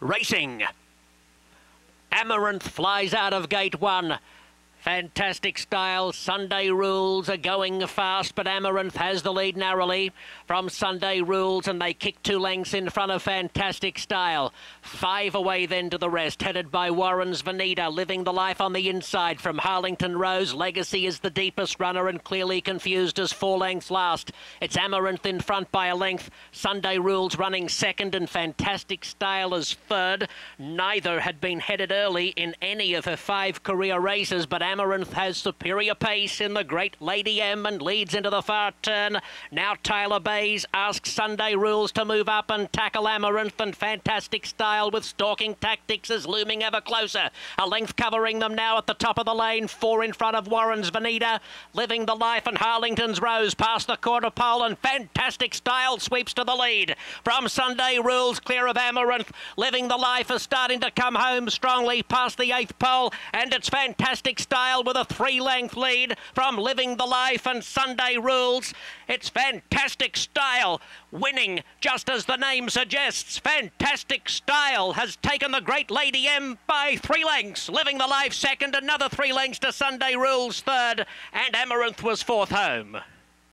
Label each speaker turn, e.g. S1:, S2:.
S1: racing. Amaranth flies out of gate one. Fantastic style. Sunday rules are going fast, but Amaranth has the lead narrowly from Sunday rules, and they kick two lengths in front of Fantastic style. Five away then to the rest, headed by Warren's Veneda, living the life on the inside from Harlington Rose. Legacy is the deepest runner and clearly confused as four lengths last. It's Amaranth in front by a length. Sunday rules running second, and Fantastic style as third. Neither had been headed early in any of her five career races, but Amaranth has superior pace in the Great Lady M and leads into the far turn. Now Tyler Baze asks Sunday Rules to move up and tackle Amaranth and Fantastic Style with stalking tactics is looming ever closer. A length covering them now at the top of the lane. Four in front of Warren's Veneda. Living the Life and Harlington's Rose past the quarter pole and Fantastic Style sweeps to the lead. From Sunday Rules clear of Amaranth. Living the Life is starting to come home strongly past the eighth pole and it's Fantastic Style With a three length lead from Living the Life and Sunday Rules. It's Fantastic Style winning, just as the name suggests. Fantastic Style has taken the Great Lady M by three lengths. Living the Life second, another three lengths to Sunday Rules third, and Amaranth was fourth home.